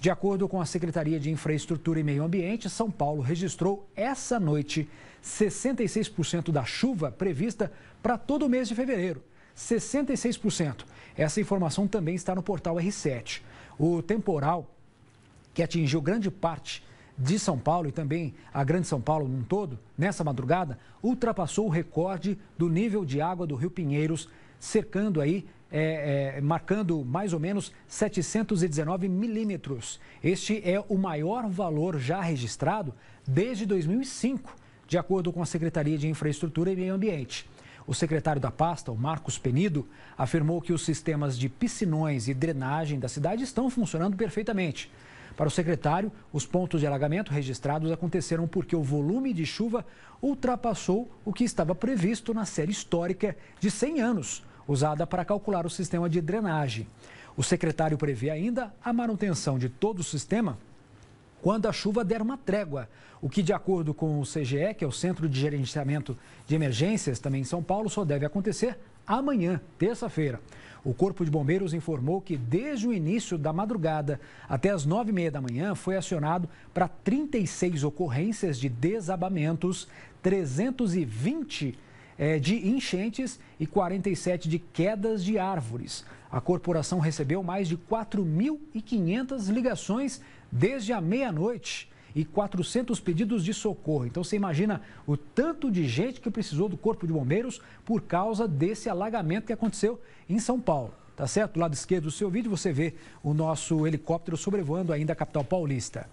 De acordo com a Secretaria de Infraestrutura e Meio Ambiente, São Paulo registrou essa noite 66% da chuva prevista para todo o mês de fevereiro. 66%. Essa informação também está no portal R7. O temporal que atingiu grande parte de São Paulo e também a Grande São Paulo num todo, nessa madrugada, ultrapassou o recorde do nível de água do Rio Pinheiros, cercando aí, é, é, marcando mais ou menos 719 milímetros. Este é o maior valor já registrado desde 2005, de acordo com a Secretaria de Infraestrutura e Meio Ambiente. O secretário da pasta, o Marcos Penido, afirmou que os sistemas de piscinões e drenagem da cidade estão funcionando perfeitamente. Para o secretário, os pontos de alagamento registrados aconteceram porque o volume de chuva ultrapassou o que estava previsto na série histórica de 100 anos, usada para calcular o sistema de drenagem. O secretário prevê ainda a manutenção de todo o sistema quando a chuva der uma trégua, o que, de acordo com o CGE, que é o Centro de Gerenciamento de Emergências, também em São Paulo, só deve acontecer amanhã, terça-feira. O Corpo de Bombeiros informou que desde o início da madrugada até as nove e meia da manhã foi acionado para 36 ocorrências de desabamentos, 320 é, de enchentes e 47 de quedas de árvores. A corporação recebeu mais de 4.500 ligações desde a meia-noite e 400 pedidos de socorro. Então você imagina o tanto de gente que precisou do Corpo de Bombeiros por causa desse alagamento que aconteceu em São Paulo. Tá certo? Do lado esquerdo do seu vídeo você vê o nosso helicóptero sobrevoando ainda a capital paulista.